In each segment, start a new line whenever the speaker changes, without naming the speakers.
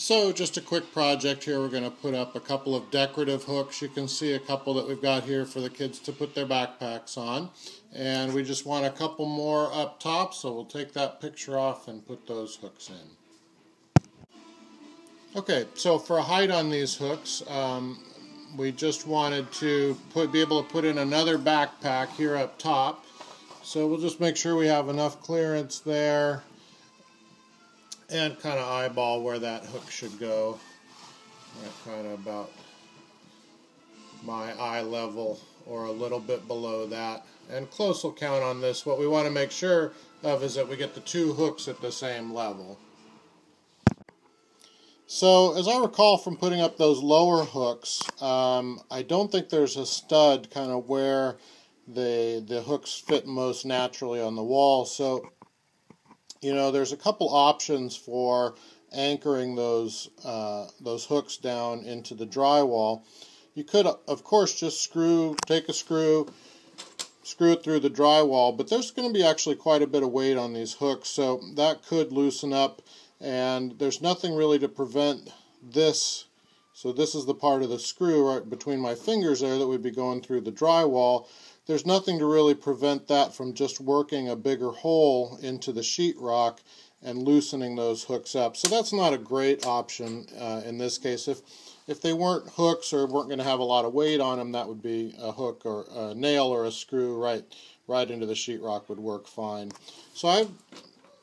So just a quick project here. We're going to put up a couple of decorative hooks. You can see a couple that we've got here for the kids to put their backpacks on. And we just want a couple more up top, so we'll take that picture off and put those hooks in. Okay, so for a height on these hooks, um, we just wanted to put, be able to put in another backpack here up top. So we'll just make sure we have enough clearance there and kind of eyeball where that hook should go. Right, kind of about my eye level or a little bit below that. And close will count on this. What we want to make sure of is that we get the two hooks at the same level. So as I recall from putting up those lower hooks, um, I don't think there's a stud kind of where the, the hooks fit most naturally on the wall. So you know, there's a couple options for anchoring those uh, those hooks down into the drywall. You could, of course, just screw, take a screw, screw it through the drywall, but there's going to be actually quite a bit of weight on these hooks, so that could loosen up, and there's nothing really to prevent this. So this is the part of the screw right between my fingers there that would be going through the drywall there's nothing to really prevent that from just working a bigger hole into the sheetrock and loosening those hooks up. So that's not a great option uh, in this case. If if they weren't hooks or weren't going to have a lot of weight on them, that would be a hook or a nail or a screw right right into the sheetrock would work fine. So I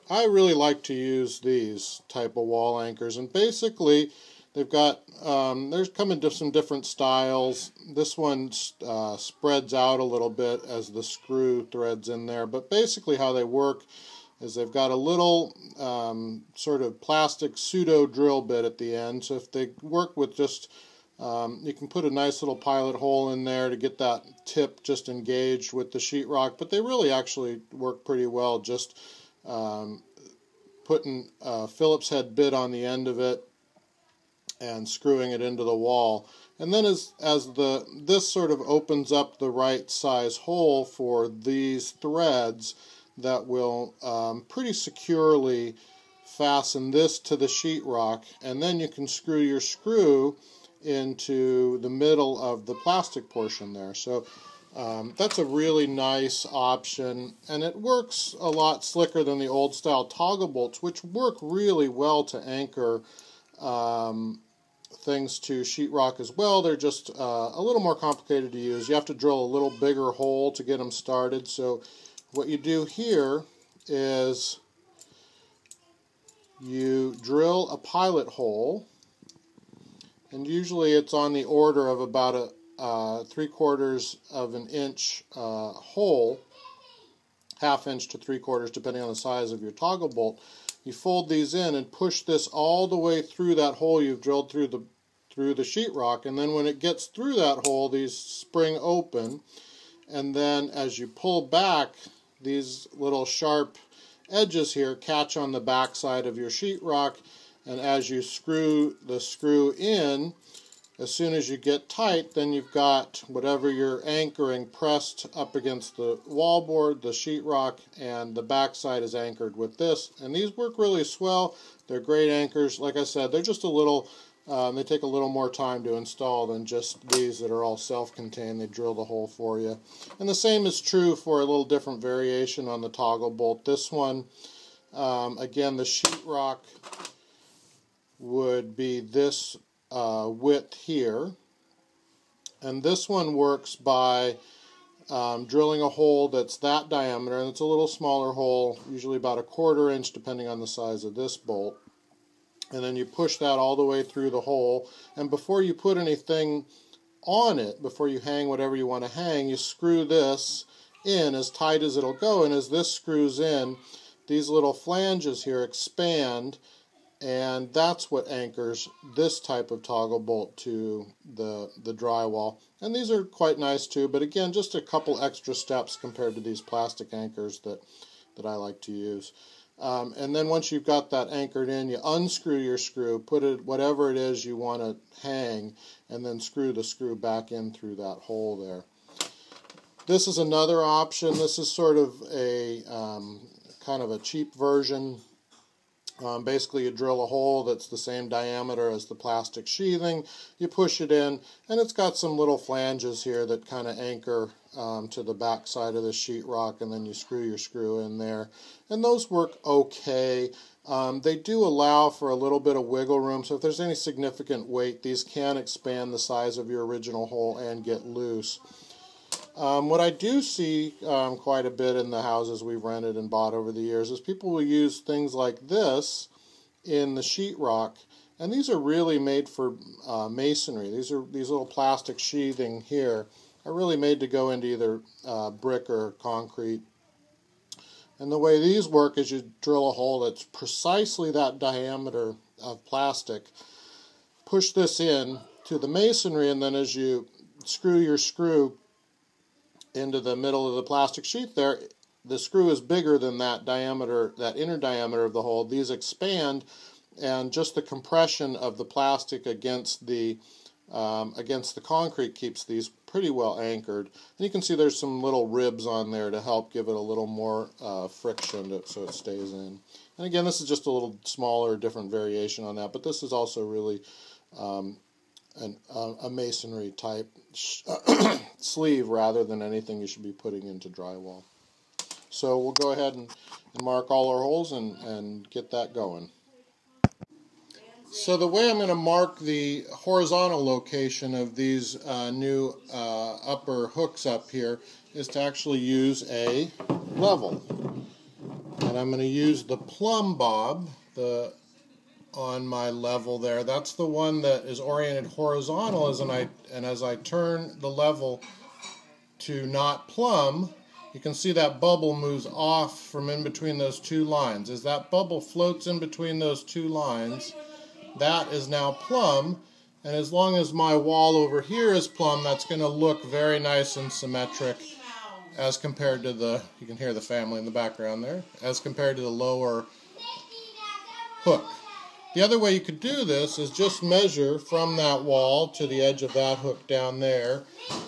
I really like to use these type of wall anchors, and basically They've got, um, there's come into some different styles. This one uh, spreads out a little bit as the screw threads in there, but basically how they work is they've got a little um, sort of plastic pseudo drill bit at the end. So if they work with just, um, you can put a nice little pilot hole in there to get that tip just engaged with the sheetrock, but they really actually work pretty well just um, putting a Phillips head bit on the end of it and screwing it into the wall. And then as, as the this sort of opens up the right size hole for these threads that will um, pretty securely fasten this to the sheetrock and then you can screw your screw into the middle of the plastic portion there. So um, that's a really nice option and it works a lot slicker than the old style toggle bolts which work really well to anchor um, things to sheetrock as well. They're just uh, a little more complicated to use. You have to drill a little bigger hole to get them started. So what you do here is you drill a pilot hole and usually it's on the order of about a uh, three quarters of an inch uh, hole, half inch to three quarters depending on the size of your toggle bolt. You fold these in and push this all the way through that hole you've drilled through the through the sheetrock. And then when it gets through that hole these spring open. And then as you pull back these little sharp edges here catch on the back side of your sheetrock. And as you screw the screw in as soon as you get tight then you've got whatever you're anchoring pressed up against the wallboard the sheetrock and the back side is anchored with this and these work really swell they're great anchors like I said they're just a little um, they take a little more time to install than just these that are all self-contained. They drill the hole for you. And the same is true for a little different variation on the toggle bolt. This one, um, again, the sheetrock would be this uh, width here. And this one works by um, drilling a hole that's that diameter, and it's a little smaller hole, usually about a quarter inch depending on the size of this bolt and then you push that all the way through the hole and before you put anything on it before you hang whatever you want to hang you screw this in as tight as it'll go and as this screws in these little flanges here expand and that's what anchors this type of toggle bolt to the the drywall and these are quite nice too but again just a couple extra steps compared to these plastic anchors that that I like to use um, and then once you've got that anchored in, you unscrew your screw, put it whatever it is you want to hang, and then screw the screw back in through that hole there. This is another option. This is sort of a um, kind of a cheap version Um, basically, you drill a hole that's the same diameter as the plastic sheathing, you push it in, and it's got some little flanges here that kind of anchor um, to the back side of the sheetrock, and then you screw your screw in there. And those work okay. Um, they do allow for a little bit of wiggle room, so if there's any significant weight, these can expand the size of your original hole and get loose. Um, what I do see um, quite a bit in the houses we've rented and bought over the years is people will use things like this in the sheetrock, and these are really made for uh, masonry. These are these little plastic sheathing here are really made to go into either uh, brick or concrete. And the way these work is you drill a hole that's precisely that diameter of plastic, push this in to the masonry, and then as you screw your screw into the middle of the plastic sheet there, the screw is bigger than that diameter, that inner diameter of the hole. These expand, and just the compression of the plastic against the um, against the concrete keeps these pretty well anchored. And you can see there's some little ribs on there to help give it a little more uh, friction to, so it stays in. And again, this is just a little smaller, different variation on that, but this is also really um, an, a masonry type sleeve rather than anything you should be putting into drywall. So we'll go ahead and, and mark all our holes and, and get that going. So the way I'm going to mark the horizontal location of these uh, new uh, upper hooks up here is to actually use a level. And I'm going to use the plumb bob, the on my level there. That's the one that is oriented horizontal as I and as I turn the level to not plumb, you can see that bubble moves off from in between those two lines. As that bubble floats in between those two lines, that is now plumb. And as long as my wall over here is plumb, that's going to look very nice and symmetric as compared to the, you can hear the family in the background there, as compared to the lower hook. The other way you could do this is just measure from that wall to the edge of that hook down there.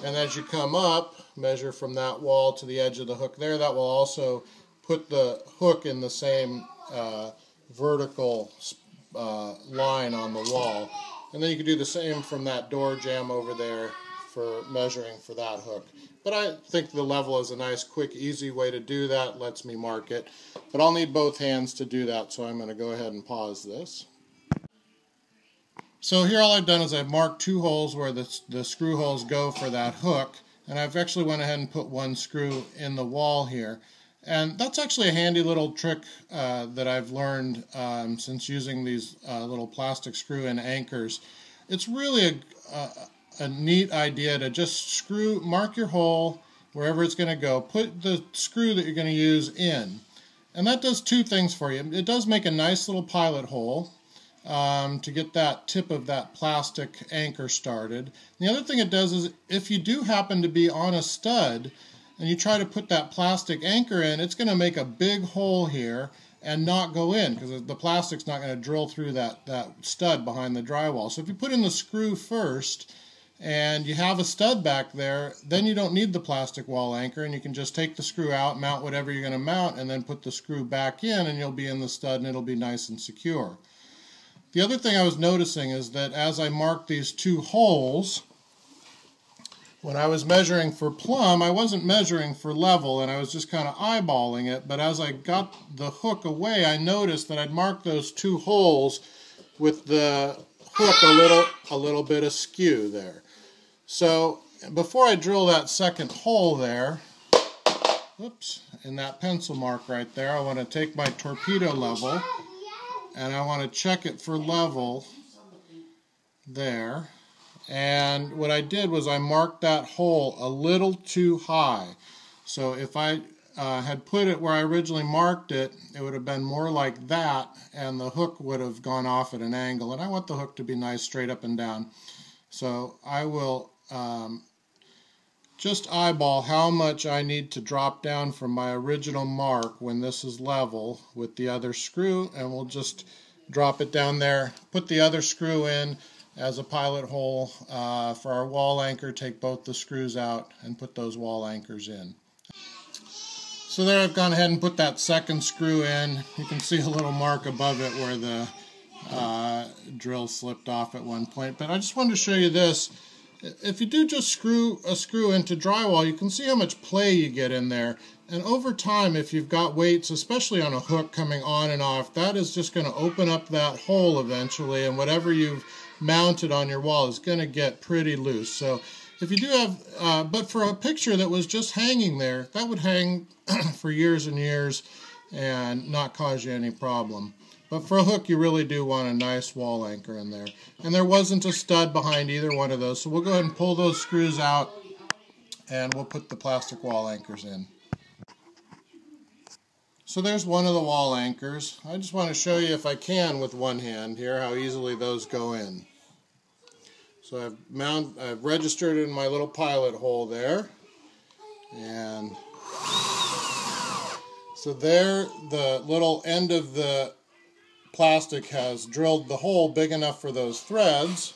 And as you come up, measure from that wall to the edge of the hook there. That will also put the hook in the same uh, vertical uh, line on the wall. And then you can do the same from that door jamb over there for measuring for that hook. But I think the level is a nice, quick, easy way to do that. Lets me mark it. But I'll need both hands to do that, so I'm going to go ahead and pause this. So here all I've done is I've marked two holes where the, the screw holes go for that hook. And I've actually went ahead and put one screw in the wall here. And that's actually a handy little trick uh, that I've learned um, since using these uh, little plastic screw-in anchors. It's really a, a, a, neat idea to just screw, mark your hole wherever it's going to go, put the screw that you're going to use in. And that does two things for you. It does make a nice little pilot hole, um, to get that tip of that plastic anchor started. And the other thing it does is if you do happen to be on a stud and you try to put that plastic anchor in, it's going to make a big hole here and not go in because the plastic's not going to drill through that, that stud behind the drywall. So if you put in the screw first and you have a stud back there, then you don't need the plastic wall anchor and you can just take the screw out, mount whatever you're going to mount, and then put the screw back in and you'll be in the stud and it'll be nice and secure. The other thing I was noticing is that as I marked these two holes, when I was measuring for plumb, I wasn't measuring for level and I was just kind of eyeballing it. But as I got the hook away, I noticed that I'd marked those two holes with the hook a little, a little bit askew there. So before I drill that second hole there, oops, in that pencil mark right there, I want to take my torpedo level and I want to check it for level there. And what I did was I marked that hole a little too high. So if I uh, had put it where I originally marked it, it would have been more like that, and the hook would have gone off at an angle. And I want the hook to be nice straight up and down. So I will um, just eyeball how much I need to drop down from my original mark when this is level with the other screw and we'll just drop it down there put the other screw in as a pilot hole uh, for our wall anchor take both the screws out and put those wall anchors in So there I've gone ahead and put that second screw in. You can see a little mark above it where the uh, drill slipped off at one point. But I just wanted to show you this. If you do just screw a screw into drywall, you can see how much play you get in there. And over time, if you've got weights, especially on a hook coming on and off, that is just going to open up that hole eventually, and whatever you've mounted on your wall is going to get pretty loose. So if you do have, uh, but for a picture that was just hanging there, that would hang for years and years and not cause you any problem. But for a hook, you really do want a nice wall anchor in there. And there wasn't a stud behind either one of those, so we'll go ahead and pull those screws out and we'll put the plastic wall anchors in. So there's one of the wall anchors. I just want to show you if I can with one hand here how easily those go in. So I've, mount, I've registered in my little pilot hole there. And so there the little end of the plastic has drilled the hole big enough for those threads.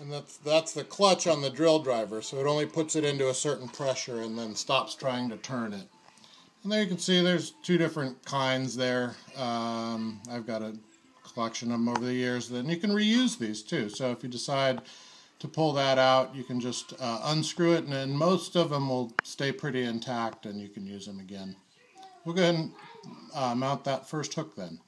And that's, that's the clutch on the drill driver, so it only puts it into a certain pressure and then stops trying to turn it. And there you can see there's two different kinds there. Um, I've got a collection of them over the years. Then you can reuse these too. So if you decide to pull that out, you can just uh, unscrew it, and then most of them will stay pretty intact, and you can use them again. We'll go ahead and uh, mount that first hook then.